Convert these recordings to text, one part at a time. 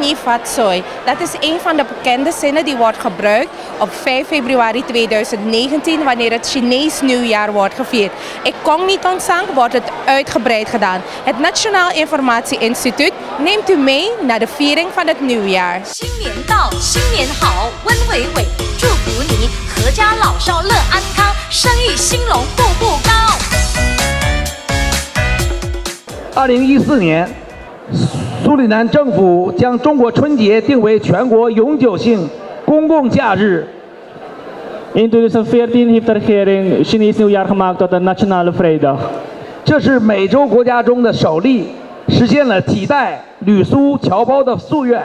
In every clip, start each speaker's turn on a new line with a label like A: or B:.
A: nie vat sooi. Dat is een van de bekende zinnen die wordt gebruikt op 5 februari 2019 wanneer het Chinees nieuwjaar wordt gevierd. Ik kom niet ontzang wordt het uitgebreid gedaan. Het Nationaal Informatie Instituut neemt u mee naar de viering van het nieuwjaar.
B: 新年到，新年好，温伟伟祝福你，阖家老少乐安康，生意兴隆步步高。
C: 二零一四年， 苏里南政府将中国春节定为全国永久性公共假日。
D: In 2014 heeft de regering Chinees nieuwjaar gemaakt tot een nationale vrijdag.
C: 这是美洲国家中的首例，实现了几代旅苏侨胞的夙愿。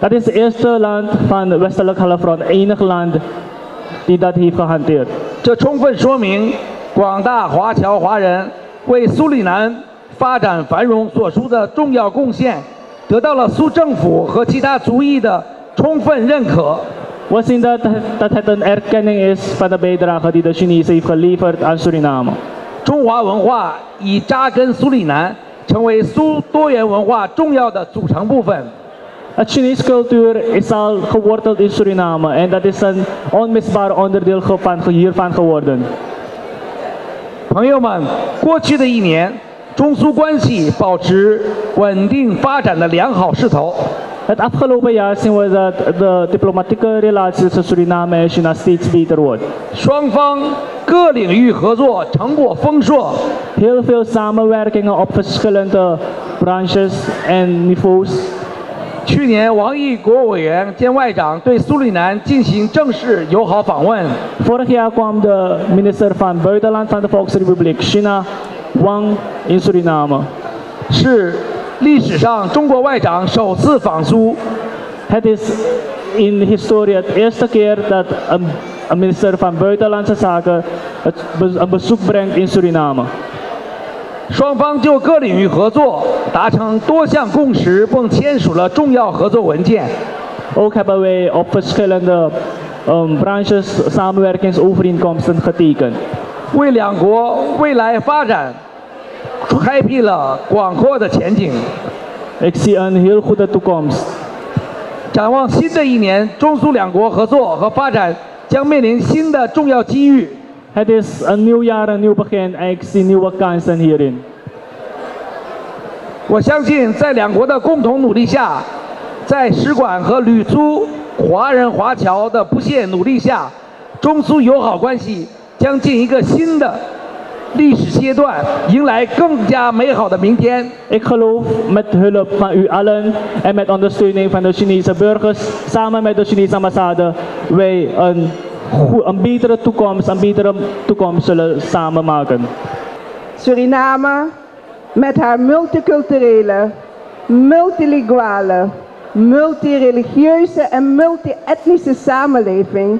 D: Dat is het eerste land van de westelijke halfrond, enig land die dat heeft gehanteerd.
C: 这充分说明广大华侨华人为苏里南发展繁荣所出的重要贡献，得到了苏政府和其他族裔的充分认可。
D: Zien dat, dat het een erkenning is van de bijdrage die de Chinese heeft geleverd aan Suriname.
C: 中华文化已扎根苏里南，成为苏多元文化重要的组成部分。
D: Het Chinese cultuur is al geworteld in Suriname en dat is een onmisbaar onderdeel ge- van, hiervan geworden.
C: 朋友们，过去的一年，中苏关系保持稳定发展的良好势头。
D: Het afgelopen jaar zien we dat de diplomatieke relatie tussen Suriname en China steeds beter wordt.
C: 双方各领域合作成果丰硕
D: ，Heel veel samenwerkingen op verschillende branches en niveaus.
C: 去年，王毅国务委员兼外长对苏里南进行正式友好访问。
D: Vorig jaar kwam de minister van Buitenland van de Volksrepubliek China, Wang, in Suriname.
C: 是历史上中国外长首次访苏。
D: Het is in historie het eerste keer dat een, een minister van Buitenlandse Zaken een bezoek brengt in Suriname.
C: 双方就各领域合作达成多项共识，并签署了重要合作文件。
D: Ook hebben wij op verschillende um, branches samenwerkingsovereenkomsten getekend.
C: 为两国未来发展开辟了广阔的前景。
D: Ik zie een heel goede toekomst.
C: 展望新的一年，中苏两国合作和发展将面临新的重要机遇。
D: Het is een nieuw jaar, een nieuw begin en ik zie nieuwe kansen hierin.
C: 我相信，在两国的共同努力下，在使馆和旅苏华人华侨的不懈努力下，中苏友好关系 将进一个新的历史阶段，迎来更加美好的明天。
D: Ik geloof met hulp van u allen en met ondersteuning van de Chinese burgers, samen met de Chinese ambassade, wij een, goe- een betere toekomst, een betere toekomst zullen samen maken.
E: Suriname met haar multiculturele, multilinguale, multireligieuze en multietnische samenleving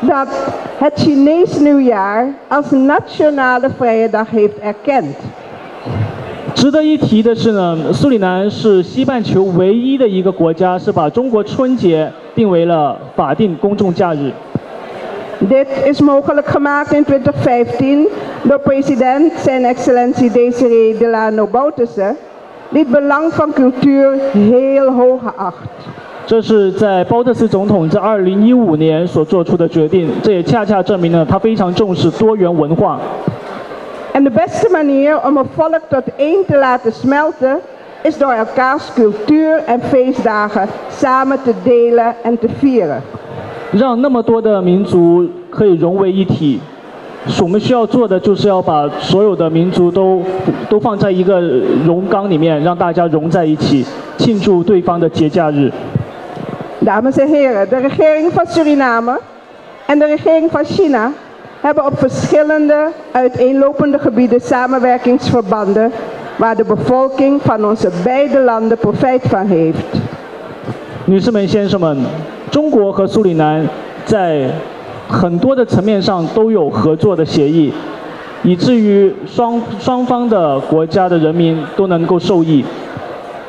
E: dat het Chinees nieuwjaar als nationale vrije dag heeft erkend.
D: 值得一提的是呢，苏里南是西半球唯一的一个国家是把中国春节定为了法定公众假日。
E: Dit is mogelijk gemaakt in 2015 door president zijn excellentie Desiree Delano Bouterse, die het belang van cultuur heel hoog acht.
D: 这是在包特斯总统在二零一五年所做出的决定，这也恰恰证明了他非常重视多元文化。
E: En de beste manier om een volk tot één te laten smelten is door elkaars cultuur en feestdagen samen te delen en te vieren.
D: 让那么多的民族可以融为一体。我们需要做的就是要把所有的民族都都放在一个荣缸里面，让大家融在一起，庆祝对方的节假日。
E: Dames en heren, de regering van Suriname en de regering van China hebben op verschillende uiteenlopende gebieden samenwerkingsverbanden waar de bevolking van onze beide landen profijt van heeft.
D: 女士们、先生们，中国和苏里南在很多的层面上都有合作的协议，以至于双双方的国家的人民都能够受益。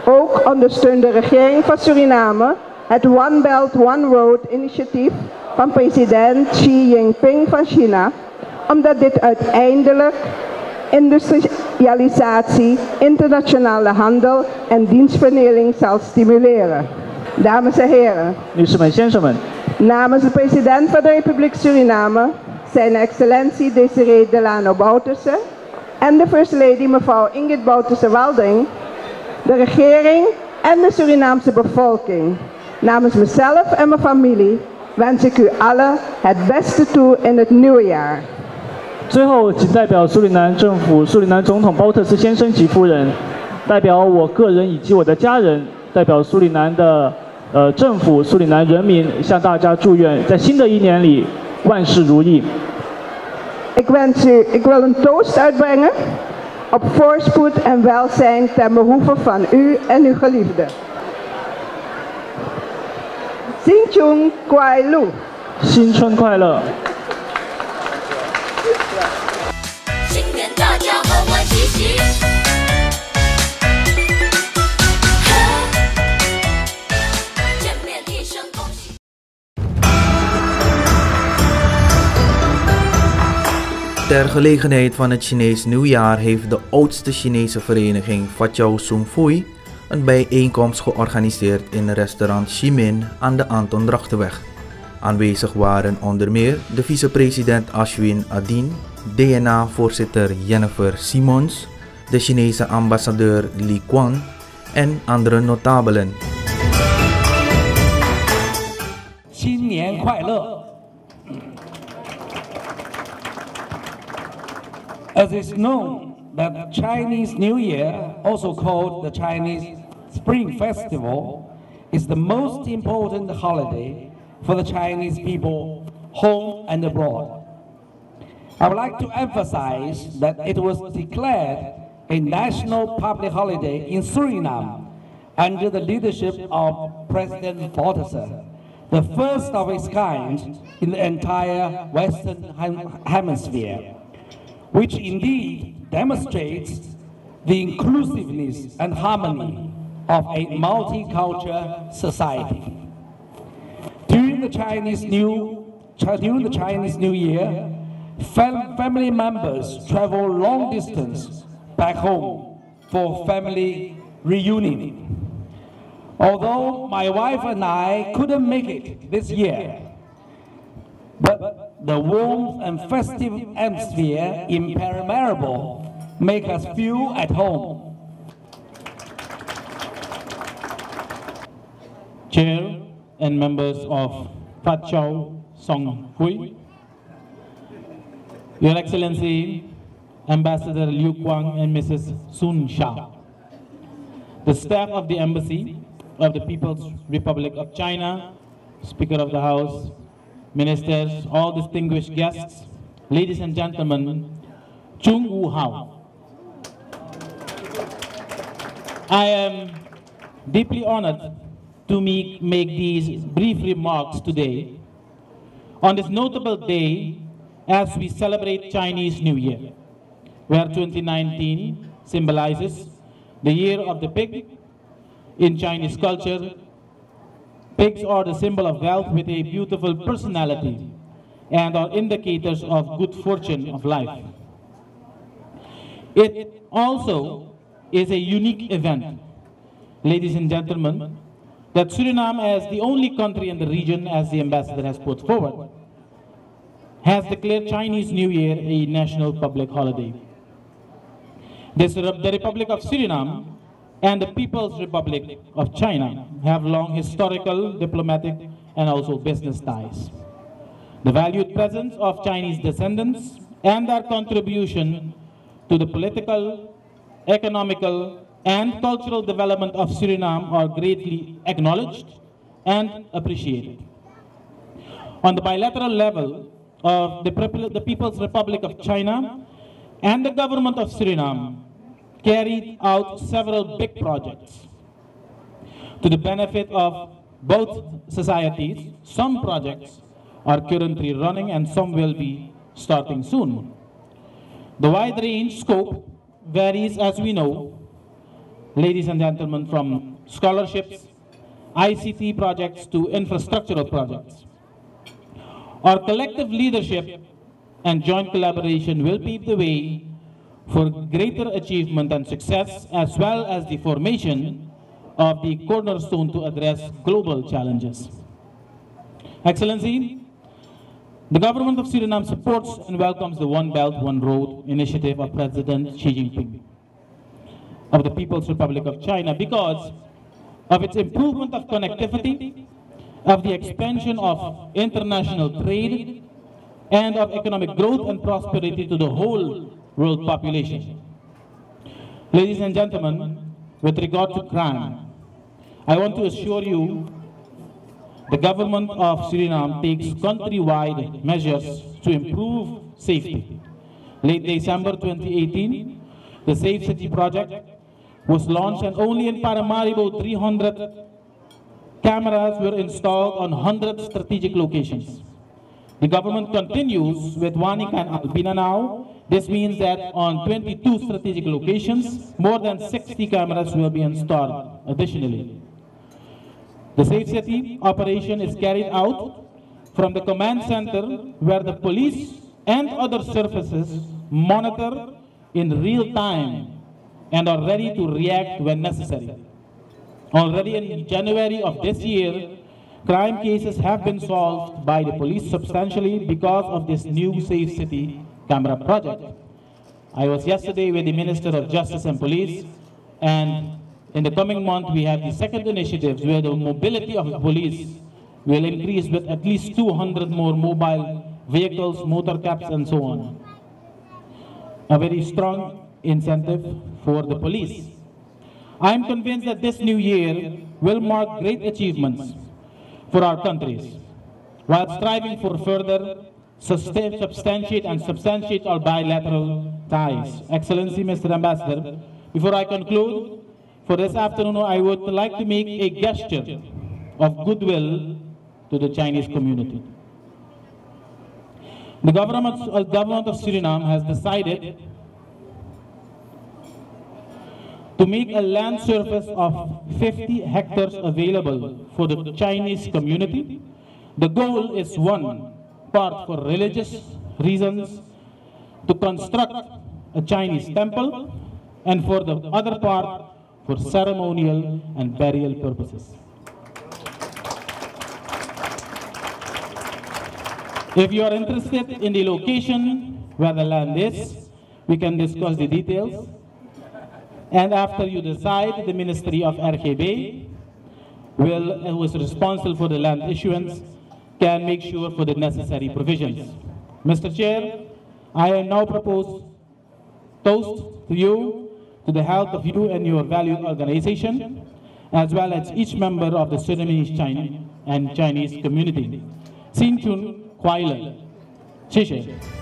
E: Ook ondersteunt de regering van Suriname het One Belt One Road initiatief van president Xi Jinping van China, omdat dit uiteindelijk industrialisatie, internationale handel en dienstverlening zal stimuleren. Dames en heren, namens de president van de Republiek Suriname, zijn excellentie Desiree Delano Bouterse en de First Lady mevrouw Ingrid Bouterse-Walding, de regering en de Surinaamse bevolking. Namens mezelf en mijn familie wens ik u allen het beste toe in het nieuwe jaar.
D: 最后，仅代表苏里南政府、苏里南总统包特斯先生及夫人，代表我个人以及我的家人，代表苏里南的呃政府、苏里南人民，向大家祝愿，在新的一年里万事如意。
E: Ik wens u, ik wil een toast uitbrengen op voorspoed en welzijn ten behoeve van u en uw geliefde. Sing Chung Kwai Lu.
D: 新春快乐！
B: 新年大家和欢喜喜，见面一声恭喜。
F: Ter gelegenheid van het Chinees nieuwjaar heeft de oudste Chinese vereniging Fachao Sung Fui een bijeenkomst georganiseerd in restaurant Ximin aan de Anton Drachtenweg. Aanwezig waren onder meer de vicepresident Ashwin Adin, DNA-voorzitter Jennifer Simons, de Chinese ambassadeur Li Guang en andere notabelen.
G: 新年快乐！As is known that Chinese New Year, also called the Chinese Spring Festival, is the most important holiday for the Chinese people home and abroad. I would like to emphasize that it was declared a national public holiday in Suriname under the leadership of President Bouterse, the first of its kind in the entire Western Hemisphere, which indeed demonstrates the inclusiveness and harmony of a multicultural society. During the Chinese New during the Chinese New Year, fam- family members travel long distance back home for family reunion. Although my wife and I couldn't make it this year, but the warmth and festive atmosphere in Paramaribo make us feel at home.
H: Chair and members of Fa Tjauw Song Foei, Your Excellency Ambassador Liu Quan and Mrs. Sun Sha, the staff of the Embassy of the People's Republic of China, Speaker of the House, ministers, all distinguished guests, ladies and gentlemen, Chung Wu Hao. I am deeply honored to make, make these brief remarks today on this notable day as we celebrate Chinese New Year, where 2019 symbolizes the year of the pig. In Chinese culture, pigs are the symbol of wealth with a beautiful personality and are indicators of good fortune of life. It also is a unique event, ladies and gentlemen, that Suriname, as the only country in the region, as the ambassador has put forward, has declared Chinese New Year a national public holiday. This, the Republic of Suriname and the People's Republic of China have long historical, diplomatic, and also business ties. The valued presence of Chinese descendants and their contribution to the political, economical, and cultural development of Suriname are greatly acknowledged and appreciated. On the bilateral level of the, the People's Republic of China and the government of Suriname carried out several big projects to the benefit of both societies, some projects are currently running and some will be starting soon. The wide range scope varies as we know, ladies and gentlemen, from scholarships, ICT projects to infrastructural projects. Our collective leadership and joint collaboration will pave the way for greater achievement and success as well as the formation of the cornerstone to address global challenges. Excellency, the government of Suriname supports and welcomes the One Belt, One Road initiative of President Xi Jinping of the People's Republic of China because of its improvement of connectivity, of the expansion of international trade, and of economic growth and prosperity to the whole world population. Ladies and gentlemen, with regard to crime, I want to assure you the government of Suriname takes country-wide measures to improve safety. Late December 2018, the Safe City project was launched and only in Paramaribo 300 cameras were installed on 100 strategic locations. The government continues with Wanica and Albina now. This means that on 22 strategic locations, more than 60 cameras will be installed additionally. The Safe City operation is carried out from the command center where the police and other services monitor in real time and are ready to react when necessary. Already in January of this year, crime cases have been solved by the police substantially because of this new Safe City camera project. I was yesterday with the Minister of Justice and Police, and in the coming month we have the second initiatives where the mobility of the police will increase with at least 200 more mobile vehicles, motor cabs, and so on. A very strong incentive for the police. I am convinced that this new year will mark great achievements for our countries, while striving for further substantiate and substantiate our bilateral ties. Excellency, Mr. Ambassador, before I conclude, for this afternoon, I would like to make a gesture of goodwill to the Chinese community. The government, government of Suriname has decided to make a land surface of 50 hectares available for the Chinese community. The goal is one, part for religious reasons, to construct a Chinese temple, and for the other part, for ceremonial and burial purposes. If you are interested in the location where the land is, we can discuss the details. And after you decide, the Ministry of RGB will, uh, who is responsible for the land issuance, can make sure for the necessary provisions. Mr. Chair, I now propose toast to you, to the health of you and your valued organization, as well as each member of the Sudanese Chinese and Chinese community. Xin Chun 谢。